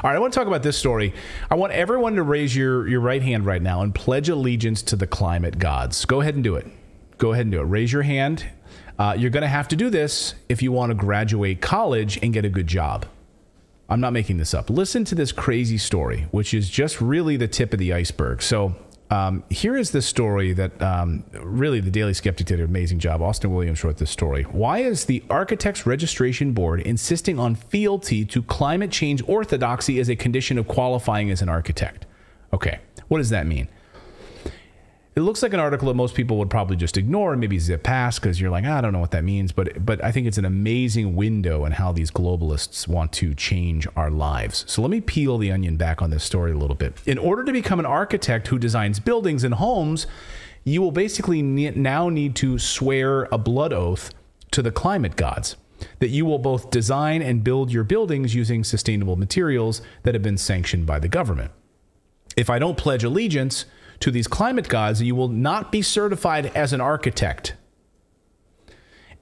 All right, I want to talk about this story. I want everyone to raise your, your right hand right now and pledge allegiance to the climate gods. Go ahead and do it. Go ahead and do it. Raise your hand. Uh, you're going to have to do this if you want to graduate college and get a good job. I'm not making this up. Listen to this crazy story, which is just really the tip of the iceberg. So, um, here is the story that um, really the Daily Skeptic did an amazing job. Austin Williams wrote this story. Why is the Architects Registration Board insisting on fealty to climate change orthodoxy as a condition of qualifying as an architect? Okay, what does that mean? It looks like an article that most people would probably just ignore and maybe zip past because you're like, ah, I don't know what that means. But but I think it's an amazing window in how these globalists want to change our lives. So let me peel the onion back on this story a little bit. In order to become an architect who designs buildings and homes, you will basically ne- now need to swear a blood oath to the climate gods that you will both design and build your buildings using sustainable materials that have been sanctioned by the government. If I don't pledge allegiance, to these climate gods, you will not be certified as an architect.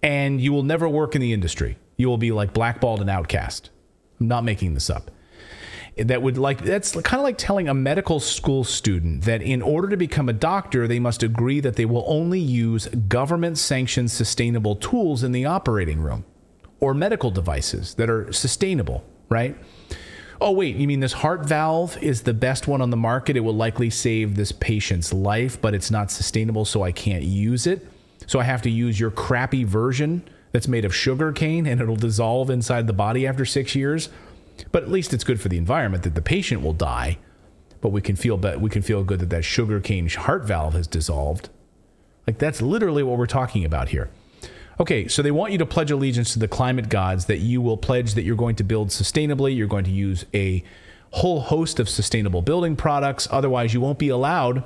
And you will never work in the industry. You will be like blackballed and outcast. I'm not making this up. That would like that's kind of like telling a medical school student that in order to become a doctor, they must agree that they will only use government sanctioned sustainable tools in the operating room or medical devices that are sustainable, right? Oh, wait, you mean this heart valve is the best one on the market? It will likely save this patient's life, but it's not sustainable, so I can't use it. So I have to use your crappy version that's made of sugar cane and it'll dissolve inside the body after six years. But at least it's good for the environment that the patient will die, but we can feel we can feel good that that sugar cane heart valve has dissolved. Like that's literally what we're talking about here. Okay, so they want you to pledge allegiance to the climate gods, that you will pledge that you're going to build sustainably, you're going to use a whole host of sustainable building products. Otherwise, you won't be allowed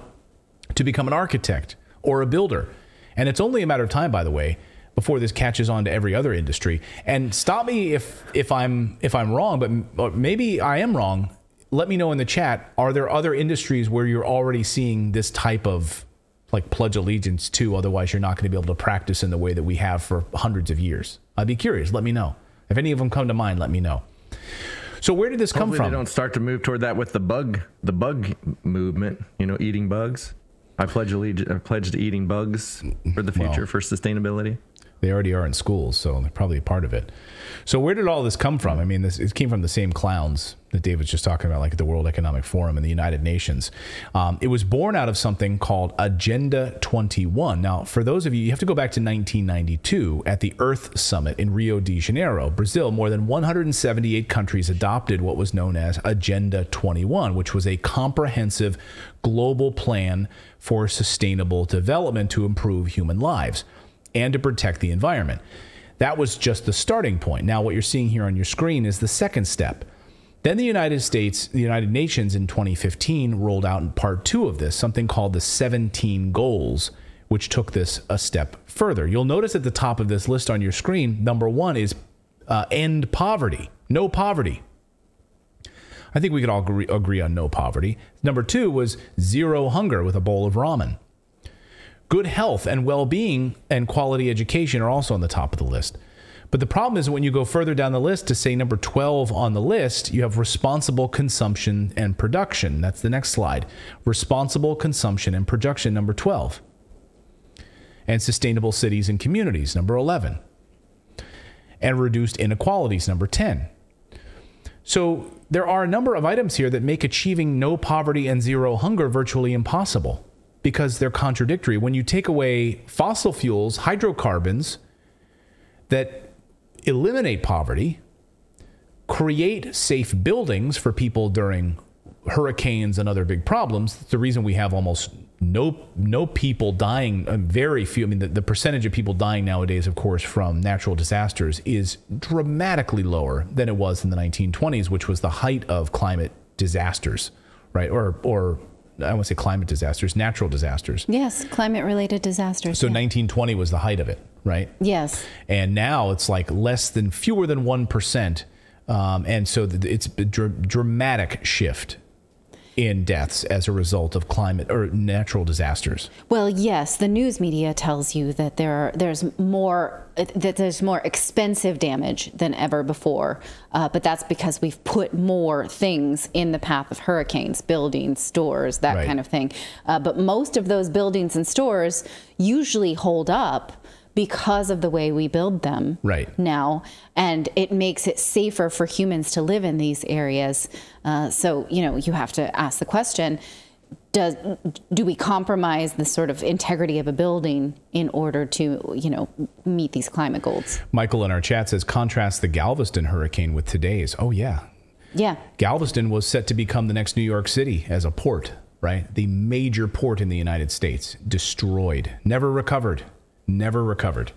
to become an architect or a builder. And it's only a matter of time, by the way, before this catches on to every other industry. And stop me if if I'm if I'm wrong, but maybe I am wrong. Let me know in the chat. Are there other industries where you're already seeing this type of like pledge allegiance to. Otherwise, you're not going to be able to practice in the way that we have for hundreds of years. I'd be curious. Let me know. If any of them come to mind, let me know. So where did this Hopefully come from? They don't start to move toward that with the bug, the bug movement. You know, eating bugs. I pledge allegiance. I pledge to eating bugs for the future well, for sustainability. They already are in schools, so they're probably a part of it. So where did all this come from? I mean, this it came from the same clowns that Dave was just talking about, like the World Economic Forum and the United Nations. Um, it was born out of something called Agenda 21. Now, for those of you, you have to go back to 1992 at the Earth Summit in Rio de Janeiro, Brazil. More than 178 countries adopted what was known as Agenda 21, which was a comprehensive global plan for sustainable development to improve human lives and to protect the environment. That was just the starting point. Now, what you're seeing here on your screen is the second step. Then the United States, the United Nations in 2015 rolled out in part two of this, something called the 17 Goals, which took this a step further. You'll notice at the top of this list on your screen, number one is uh, end poverty, no poverty. I think we could all agree, agree on no poverty. Number two was zero hunger with a bowl of ramen. Good health and well being and quality education are also on the top of the list. But the problem is when you go further down the list to say number 12 on the list, you have responsible consumption and production. That's the next slide. Responsible consumption and production, number 12. And sustainable cities and communities, number 11. And reduced inequalities, number 10. So there are a number of items here that make achieving no poverty and zero hunger virtually impossible because they're contradictory. When you take away fossil fuels, hydrocarbons that eliminate poverty, create safe buildings for people during hurricanes and other big problems, the reason we have almost no no people dying, very few. I mean, the, the percentage of people dying nowadays, of course, from natural disasters is dramatically lower than it was in the 1920s, which was the height of climate disasters, right? Or or I want to say climate disasters, natural disasters. Yes, climate related disasters. So yeah. 1920 was the height of it, right? Yes. And now it's like less than fewer than 1%. Um, and so it's a dr- dramatic shift in deaths as a result of climate or natural disasters. Well, yes, the news media tells you that there are, there's more that there's more expensive damage than ever before, uh, but that's because we've put more things in the path of hurricanes, buildings, stores, that Right. kind of thing. Uh, but most of those buildings and stores usually hold up because of the way we build them Right. now, and it makes it safer for humans to live in these areas. Uh, so you know you have to ask the question: Does do we compromise the sort of integrity of a building in order to you know meet these climate goals? Michael in our chat says contrast the Galveston hurricane with today's. Oh yeah, Yeah, Galveston was set to become the next New York City as a port, right? The major port in the United States, destroyed, never recovered, never recovered.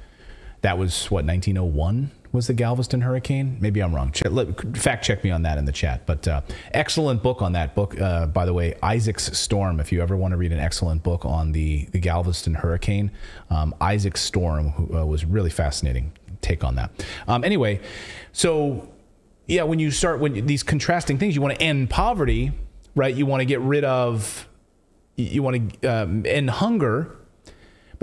That was what 1901 was the Galveston hurricane. Maybe I'm wrong. Check, let, fact check me on that in the chat. But uh, excellent book on that book, uh, by the way, Isaac's Storm. If you ever want to read an excellent book on the the Galveston hurricane, um, Isaac's Storm uh, was really fascinating take on that. Um, anyway, so yeah, when you start when these contrasting things, you want to end poverty, right? You want to get rid of, you want to um, end hunger,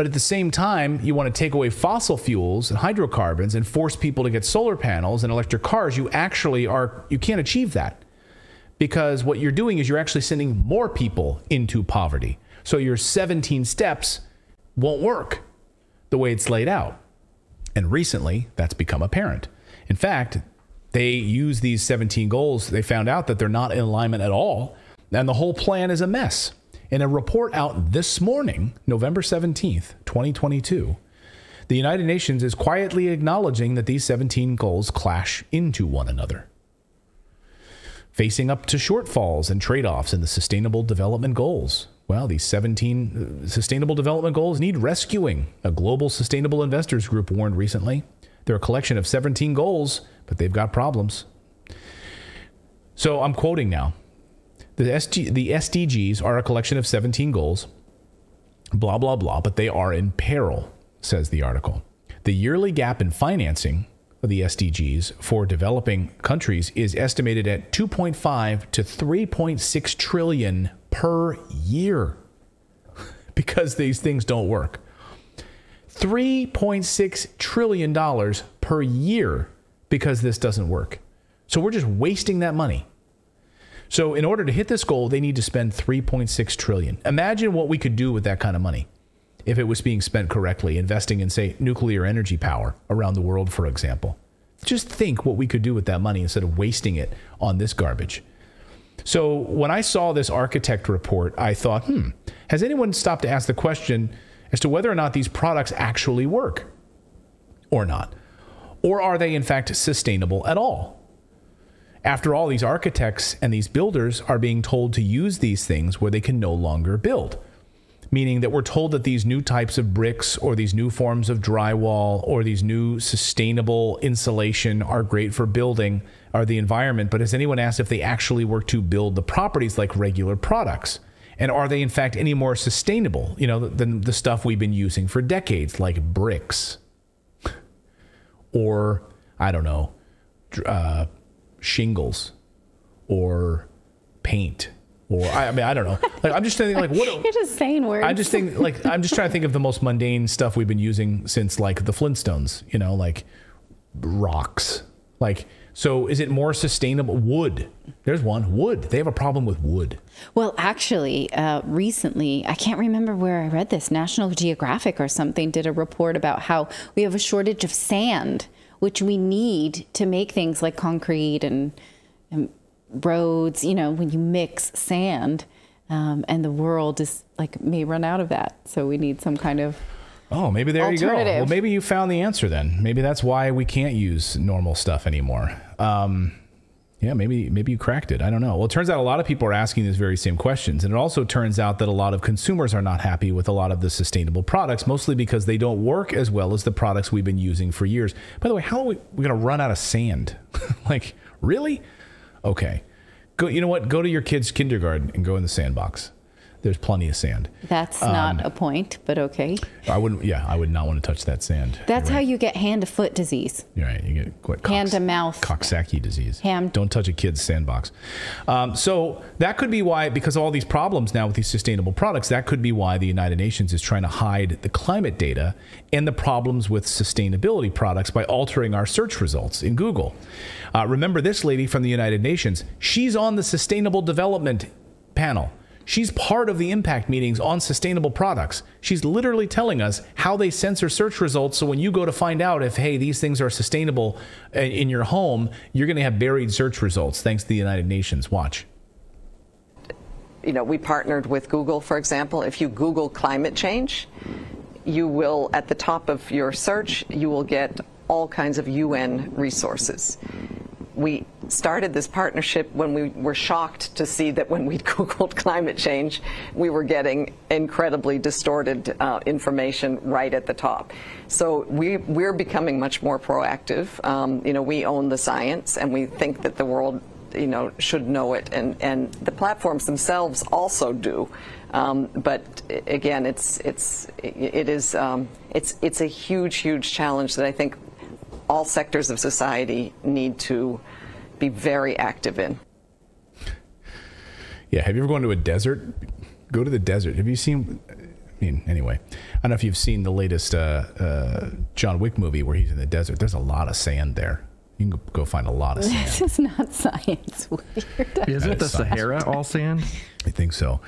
but at the same time, you want to take away fossil fuels and hydrocarbons and force people to get solar panels and electric cars. You actually are you can't achieve that because what you're doing is you're actually sending more people into poverty. So your 17 steps won't work the way it's laid out. And recently, that's become apparent. In fact, they use these 17 goals. They found out that they're not in alignment at all, and the whole plan is a mess. In a report out this morning, November 17th, 2022, the United Nations is quietly acknowledging that these 17 goals clash into one another. Facing up to shortfalls and trade offs in the Sustainable Development Goals. Well, these 17 uh, Sustainable Development Goals need rescuing, a global sustainable investors group warned recently. They're a collection of 17 goals, but they've got problems. So I'm quoting now. The, SG, the SDGs are a collection of 17 goals, blah, blah, blah, but they are in peril, says the article. The yearly gap in financing of the SDGs for developing countries is estimated at 2.5 to 3.6 trillion per year because these things don't work. $3.6 trillion per year because this doesn't work. So we're just wasting that money. So in order to hit this goal, they need to spend 3.6 trillion. Imagine what we could do with that kind of money if it was being spent correctly, investing in say nuclear energy power around the world for example. Just think what we could do with that money instead of wasting it on this garbage. So when I saw this architect report, I thought, "Hmm, has anyone stopped to ask the question as to whether or not these products actually work or not? Or are they in fact sustainable at all?" After all, these architects and these builders are being told to use these things where they can no longer build. Meaning that we're told that these new types of bricks or these new forms of drywall or these new sustainable insulation are great for building or the environment. But has anyone asked if they actually work to build the properties like regular products? And are they in fact any more sustainable, you know, than the stuff we've been using for decades, like bricks? or I don't know, uh, shingles or paint or I, I mean I don't know. Like I'm just thinking like what you're just saying words. I'm just thinking like I'm just trying to think of the most mundane stuff we've been using since like the Flintstones, you know, like rocks. Like so is it more sustainable wood? There's one, wood. They have a problem with wood. Well, actually, uh, recently, I can't remember where I read this. National Geographic or something did a report about how we have a shortage of sand, which we need to make things like concrete and, and roads. You know, when you mix sand, um, and the world is like may run out of that, so we need some kind of Oh, maybe there you go. Well, maybe you found the answer then. Maybe that's why we can't use normal stuff anymore. Um, yeah, maybe maybe you cracked it. I don't know. Well, it turns out a lot of people are asking these very same questions, and it also turns out that a lot of consumers are not happy with a lot of the sustainable products, mostly because they don't work as well as the products we've been using for years. By the way, how are we we going to run out of sand? like, really? Okay. Go. You know what? Go to your kid's kindergarten and go in the sandbox. There's plenty of sand. That's not a point, but okay. I wouldn't. Yeah, I would not want to touch that sand. That's You're how you get hand to foot disease. You're right. You get what? Hand to mouth. Coxsackie disease. Ham- Don't touch a kid's sandbox. Um, so that could be why, because of all these problems now with these sustainable products, that could be why the United Nations is trying to hide the climate data and the problems with sustainability products by altering our search results in Google. Uh, remember this lady from the United Nations? She's on the Sustainable Development panel. She's part of the impact meetings on sustainable products. She's literally telling us how they censor search results. So when you go to find out if, hey, these things are sustainable in your home, you're going to have buried search results thanks to the United Nations. Watch. you know, we partnered with Google, for example. If you Google climate change, you will, at the top of your search, you will get all kinds of UN resources. We started this partnership when we were shocked to see that when we Googled climate change, we were getting incredibly distorted uh, information right at the top. So we, we're becoming much more proactive. Um, you know, we own the science, and we think that the world you know should know it and and the platforms themselves also do um, but again it's it's it is um, it's it's a huge huge challenge that I think all sectors of society need to be very active in Yeah. Have you ever gone to a desert? Go to the desert. Have you seen? I mean, anyway, I don't know if you've seen the latest uh, uh, John Wick movie where he's in the desert. There's a lot of sand there. You can go find a lot of sand. This is not science. Weird. Isn't the science. Sahara all sand? I think so.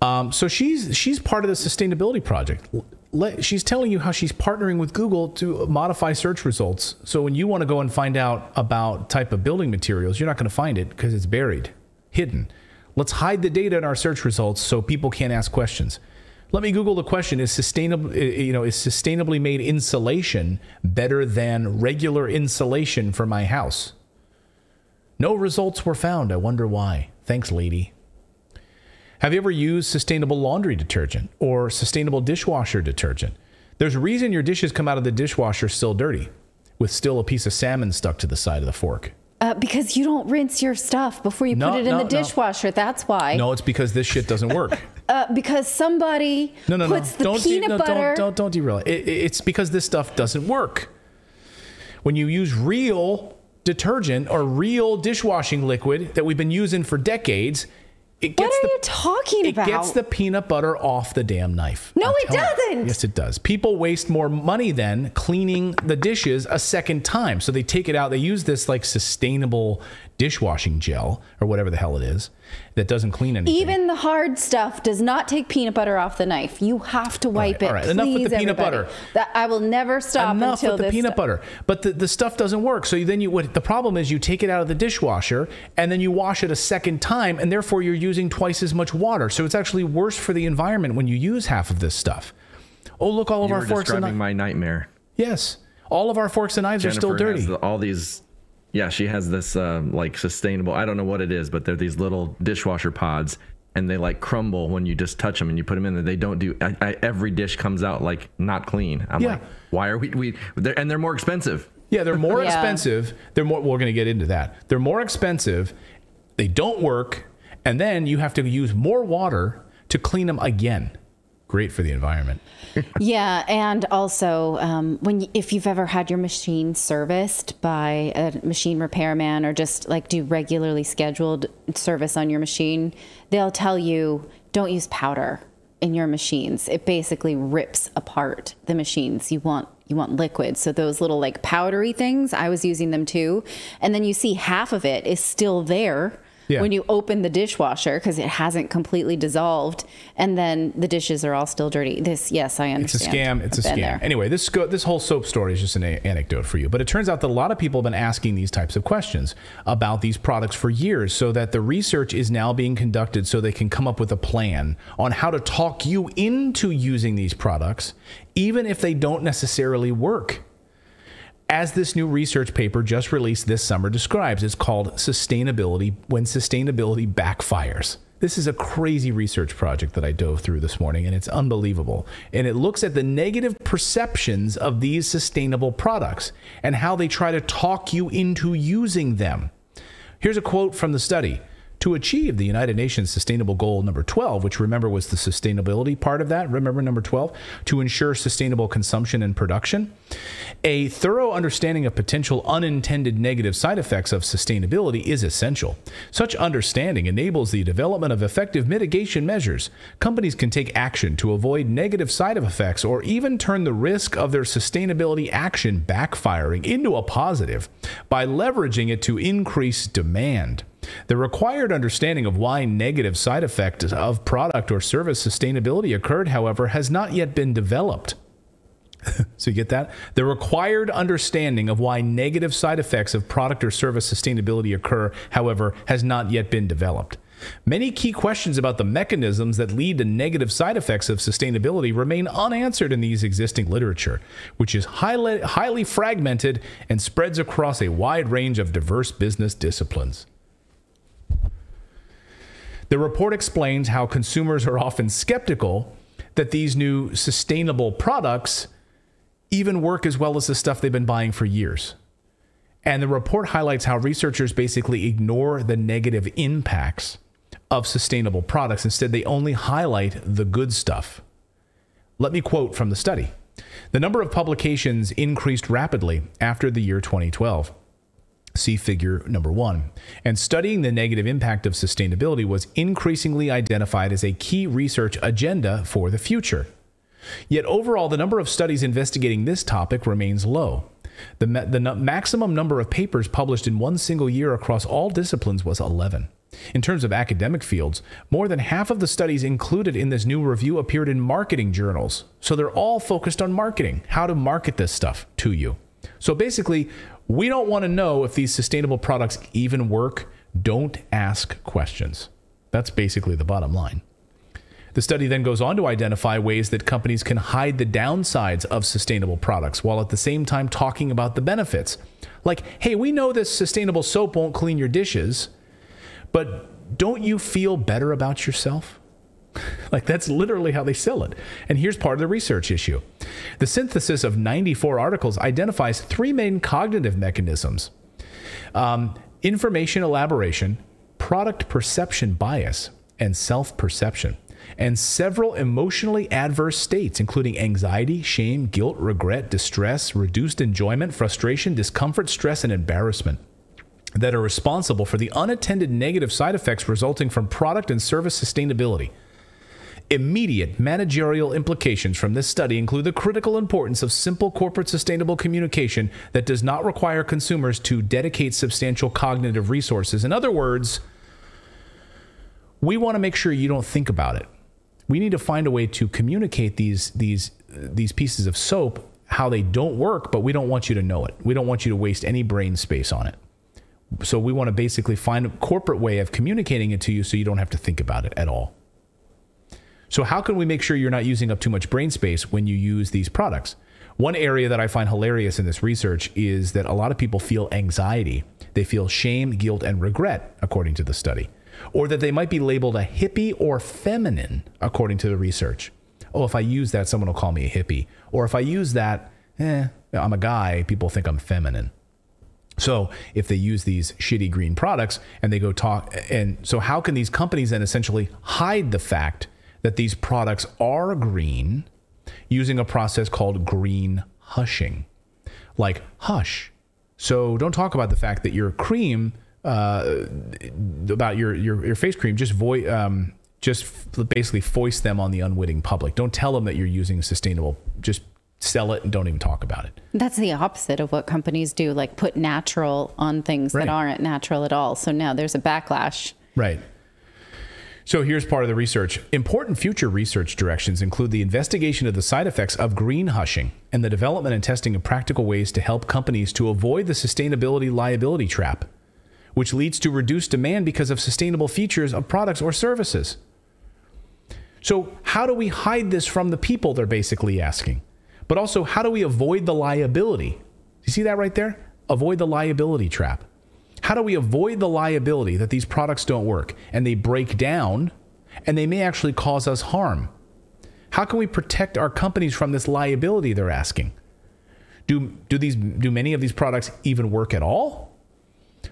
Um, so she's she's part of the sustainability project. Let, she's telling you how she's partnering with Google to modify search results. So when you want to go and find out about type of building materials, you're not going to find it because it's buried, hidden. Let's hide the data in our search results so people can't ask questions. Let me Google the question: Is sustainable? You know, is sustainably made insulation better than regular insulation for my house? No results were found. I wonder why. Thanks, lady. Have you ever used sustainable laundry detergent or sustainable dishwasher detergent? There's a reason your dishes come out of the dishwasher still dirty, with still a piece of salmon stuck to the side of the fork. Uh, because you don't rinse your stuff before you No, put it in no, the no. dishwasher. That's why. No, it's because this shit doesn't work. Uh, because somebody No, no, no. puts the don't, de- peanut no, butter. don't, don't, don't derail it. it. It's because this stuff doesn't work. When you use real detergent or real dishwashing liquid that we've been using for decades, it What gets are the you talking it about? It gets the peanut butter off the damn knife. No, I'm it doesn't. Yes, it does. People waste more money then cleaning the dishes a second time. So they take it out. They use this like sustainable dishwashing gel or whatever the hell it is that doesn't clean anything. Even the hard stuff does not take peanut butter off the knife. You have to wipe right, it. all right. Enough with the peanut everybody. butter. That I will never stop enough until with the peanut stuff- butter. But the, the stuff doesn't work. So then you what the problem is you take it out of the dishwasher and then you wash it a second time and therefore you're using twice as much water. So it's actually worse for the environment when you use half of this stuff. Oh look, all of You our were forks and describing knives. my nightmare. Yes, all of our forks and knives are still dirty. has the- all these. Yeah, she has this um, like sustainable. I don't know what it is, but they're these little dishwasher pods, and they like crumble when you just touch them and you put them in there. They don't do. I, I, every dish comes out like not clean. I'm Yeah. like, why are we? We they're, and they're more expensive. Yeah, they're more Yeah. expensive. They're more. We're going to get into that. They're more expensive. They don't work, and then you have to use more water to clean them again. Great for the environment. Yeah, and also um, when if you've ever had your machine serviced by a machine repairman or just like do regularly scheduled service on your machine, they'll tell you don't use powder in your machines. It basically rips apart the machines. You want you want liquid. So those little like powdery things, I was using them too. And then you see half of it is still there Yeah. when you open the dishwasher because it hasn't completely dissolved and then the dishes are all still dirty. This yes, I understand. It's a scam. It's a I've been scam. there. Anyway, this this whole soap story is just an a- anecdote for you, but it turns out that a lot of people have been asking these types of questions about these products for years, so that the research is now being conducted so they can come up with a plan on how to talk you into using these products, even if they don't necessarily work. As this new research paper just released this summer describes, it's called Sustainability When Sustainability Backfires. This is a crazy research project that I dove through this morning, and it's unbelievable. And it looks at the negative perceptions of these sustainable products and how they try to talk you into using them. Here's a quote from the study to achieve the United Nations Sustainable Goal number 12, which remember was the sustainability part of that. Remember number 12? To ensure sustainable consumption and production. A thorough understanding of potential unintended negative side effects of sustainability is essential. Such understanding enables the development of effective mitigation measures. Companies can take action to avoid negative side effects or even turn the risk of their sustainability action backfiring into a positive by leveraging it to increase demand. The required understanding of why negative side effects of product or service sustainability occurred, however, has not yet been developed. so you get that? The required understanding of why negative side effects of product or service sustainability occur, however, has not yet been developed. Many key questions about the mechanisms that lead to negative side effects of sustainability remain unanswered in these existing literature, which is highly, highly fragmented and spreads across a wide range of diverse business disciplines. The report explains how consumers are often skeptical that these new sustainable products even work as well as the stuff they've been buying for years. And the report highlights how researchers basically ignore the negative impacts of sustainable products. Instead, they only highlight the good stuff. Let me quote from the study The number of publications increased rapidly after the year 2012. See figure number one. And studying the negative impact of sustainability was increasingly identified as a key research agenda for the future. Yet overall, the number of studies investigating this topic remains low. The, the maximum number of papers published in one single year across all disciplines was 11. In terms of academic fields, more than half of the studies included in this new review appeared in marketing journals. So they're all focused on marketing, how to market this stuff to you. So basically, we don't want to know if these sustainable products even work. Don't ask questions. That's basically the bottom line. The study then goes on to identify ways that companies can hide the downsides of sustainable products while at the same time talking about the benefits. Like, hey, we know this sustainable soap won't clean your dishes, but don't you feel better about yourself? like, that's literally how they sell it. And here's part of the research issue the synthesis of 94 articles identifies three main cognitive mechanisms um, information elaboration, product perception bias, and self perception and several emotionally adverse states, including anxiety, shame, guilt, regret, distress, reduced enjoyment, frustration, discomfort, stress, and embarrassment, that are responsible for the unattended negative side effects resulting from product and service sustainability. Immediate managerial implications from this study include the critical importance of simple corporate sustainable communication that does not require consumers to dedicate substantial cognitive resources. In other words, we want to make sure you don't think about it we need to find a way to communicate these these these pieces of soap how they don't work, but we don't want you to know it. We don't want you to waste any brain space on it. So we want to basically find a corporate way of communicating it to you so you don't have to think about it at all. So how can we make sure you're not using up too much brain space when you use these products? One area that I find hilarious in this research is that a lot of people feel anxiety. They feel shame, guilt, and regret, according to the study or that they might be labeled a hippie or feminine, according to the research. Oh, if I use that, someone will call me a hippie. Or if I use that, eh, I'm a guy, people think I'm feminine. So if they use these shitty green products and they go talk, and so how can these companies then essentially hide the fact that these products are green using a process called green hushing? Like, hush. So don't talk about the fact that your cream uh, about your, your, your face cream, just voice, um, just basically foist them on the unwitting public. Don't tell them that you're using sustainable. Just sell it and don't even talk about it. That's the opposite of what companies do, like put natural on things right. that aren't natural at all. So now there's a backlash. Right. So here's part of the research. Important future research directions include the investigation of the side effects of green hushing and the development and testing of practical ways to help companies to avoid the sustainability liability trap which leads to reduced demand because of sustainable features of products or services. So, how do we hide this from the people? They're basically asking. But also, how do we avoid the liability? You see that right there? Avoid the liability trap. How do we avoid the liability that these products don't work and they break down and they may actually cause us harm? How can we protect our companies from this liability they're asking? Do, do, these, do many of these products even work at all?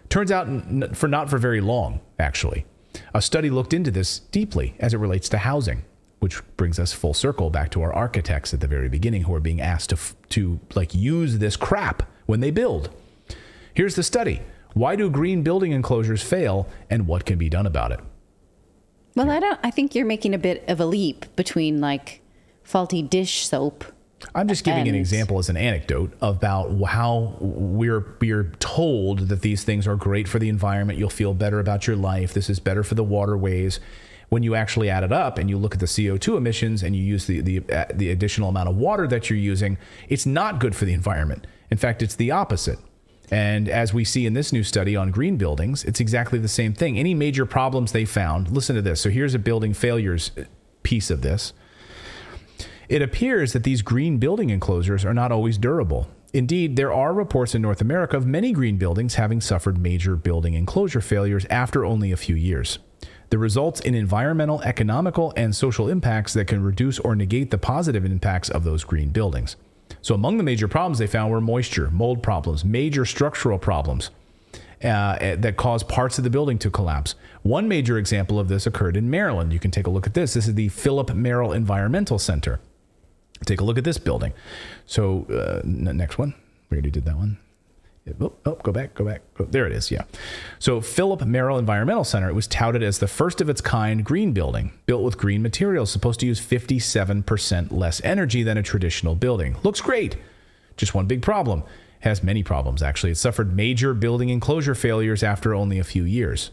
Turns out for not for very long, actually. A study looked into this deeply as it relates to housing, which brings us full circle back to our architects at the very beginning who are being asked to, to like use this crap when they build. Here's the study. Why do green building enclosures fail and what can be done about it? Well, I don't. I think you're making a bit of a leap between like faulty dish soap. I'm just giving an example as an anecdote about how we're we're told that these things are great for the environment. You'll feel better about your life. This is better for the waterways. When you actually add it up and you look at the CO2 emissions and you use the the, uh, the additional amount of water that you're using, it's not good for the environment. In fact, it's the opposite. And as we see in this new study on green buildings, it's exactly the same thing. Any major problems they found, listen to this. So here's a building failures piece of this. It appears that these green building enclosures are not always durable. Indeed, there are reports in North America of many green buildings having suffered major building enclosure failures after only a few years. The results in environmental, economical, and social impacts that can reduce or negate the positive impacts of those green buildings. So, among the major problems they found were moisture, mold problems, major structural problems, uh, that caused parts of the building to collapse. One major example of this occurred in Maryland. You can take a look at this. This is the Philip Merrill Environmental Center. Take a look at this building. So, uh, next one. We already did that one. Oh, oh, go back, go back. Oh, there it is. Yeah. So, Philip Merrill Environmental Center, it was touted as the first of its kind green building, built with green materials, supposed to use 57% less energy than a traditional building. Looks great. Just one big problem. Has many problems, actually. It suffered major building enclosure failures after only a few years.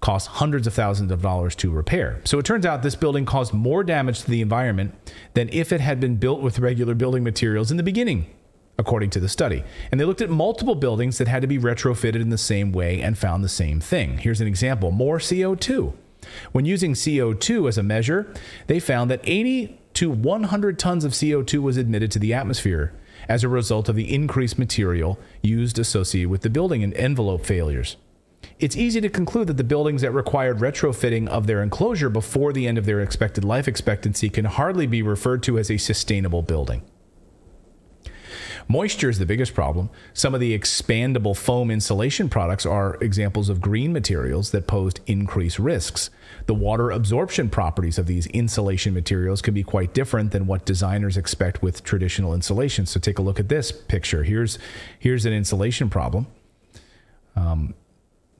Cost hundreds of thousands of dollars to repair. So it turns out this building caused more damage to the environment than if it had been built with regular building materials in the beginning, according to the study. And they looked at multiple buildings that had to be retrofitted in the same way and found the same thing. Here's an example more CO2. When using CO2 as a measure, they found that 80 to 100 tons of CO2 was admitted to the atmosphere as a result of the increased material used associated with the building and envelope failures. It's easy to conclude that the buildings that required retrofitting of their enclosure before the end of their expected life expectancy can hardly be referred to as a sustainable building. Moisture is the biggest problem. Some of the expandable foam insulation products are examples of green materials that posed increased risks. The water absorption properties of these insulation materials can be quite different than what designers expect with traditional insulation. So take a look at this picture. Here's here's an insulation problem. Um,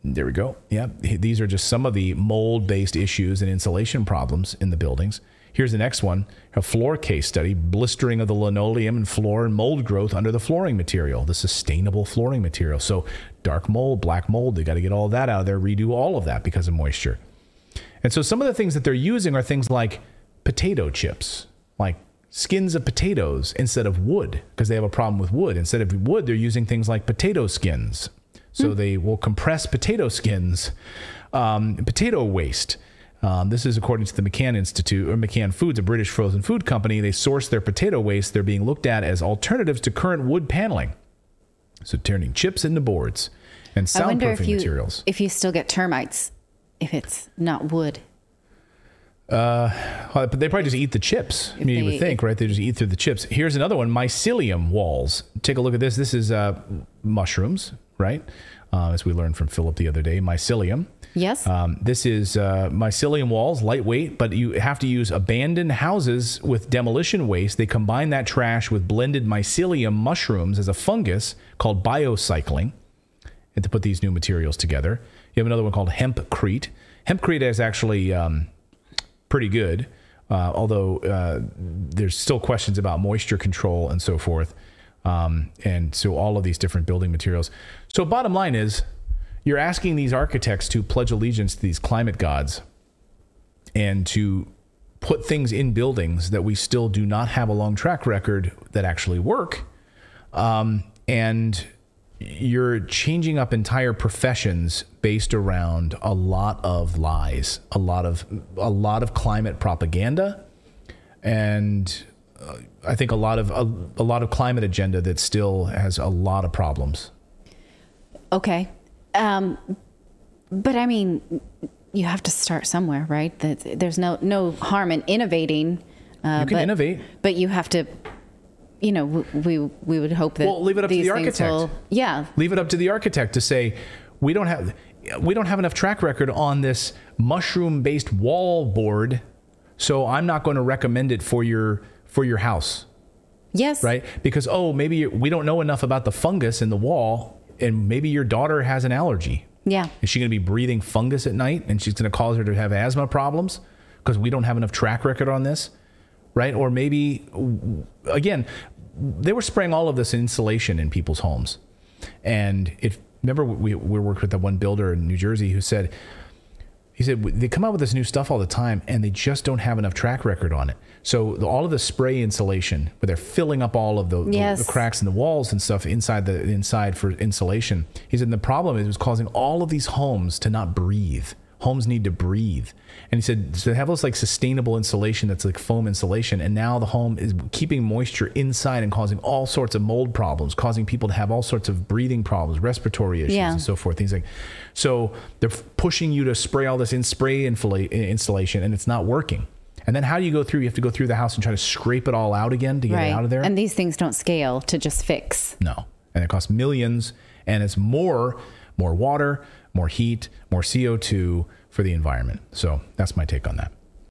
there we go. Yeah, these are just some of the mold based issues and insulation problems in the buildings. Here's the next one a floor case study blistering of the linoleum and floor and mold growth under the flooring material, the sustainable flooring material. So, dark mold, black mold, they got to get all that out of there, redo all of that because of moisture. And so, some of the things that they're using are things like potato chips, like skins of potatoes instead of wood, because they have a problem with wood. Instead of wood, they're using things like potato skins. So they will compress potato skins, um, potato waste. Um, this is according to the McCann Institute or McCann Foods, a British frozen food company. They source their potato waste. They're being looked at as alternatives to current wood paneling. So turning chips into boards and I if soundproofing you materials. if you still get termites if it's not wood. Uh, but they probably just eat the chips. I mean, you would think, right? They just eat through the chips. Here's another one: mycelium walls. Take a look at this. This is uh, mushrooms, right? Uh, as we learned from Philip the other day, mycelium. Yes. Um, this is uh, mycelium walls, lightweight, but you have to use abandoned houses with demolition waste. They combine that trash with blended mycelium mushrooms as a fungus called biocycling, and to put these new materials together. You have another one called hempcrete. Hempcrete is actually um, pretty good, uh, although uh, there's still questions about moisture control and so forth. Um, and so all of these different building materials. So bottom line is, you're asking these architects to pledge allegiance to these climate gods and to put things in buildings that we still do not have a long track record that actually work. Um, and you're changing up entire professions based around a lot of lies, a lot of a lot of climate propaganda, and uh, I think a lot of a, a lot of climate agenda that still has a lot of problems. Okay. Um, but I mean, you have to start somewhere, right? That there's no no harm in innovating. Uh, You can but, innovate. but you have to. You know, we we would hope that. Well, leave it up to the architect. Will, yeah, Leave it up to the architect to say, we don't have. we don't have enough track record on this mushroom based wall board, so I'm not going to recommend it for your for your house, Yes. right? Because oh, maybe we don't know enough about the fungus in the wall, and maybe your daughter has an allergy. Yeah. Is she going to be breathing fungus at night, and she's going to cause her to have asthma problems because we don't have enough track record on this, right? Or maybe again, they were spraying all of this insulation in people's homes, and it. Remember, we we worked with that one builder in New Jersey who said he said they come out with this new stuff all the time and they just don't have enough track record on it. So the, all of the spray insulation, where they're filling up all of the, the- the cracks in the walls and stuff inside the inside for insulation. He said the problem is it was causing all of these homes to not breathe. Homes need to breathe, and he said so they have this like sustainable insulation that's like foam insulation, and now the home is keeping moisture inside and causing all sorts of mold problems, causing people to have all sorts of breathing problems, respiratory issues, Yeah. and so forth. Things like so they're pushing you to spray all this in spray infla- insulation, and it's not working. And then how do you go through? You have to go through the house and try to scrape it all out again to get Right. it out of there. And these things don't scale to just fix. No. And it costs millions and it's more more water, more heat, more CO2 for the environment. So that's my take on that.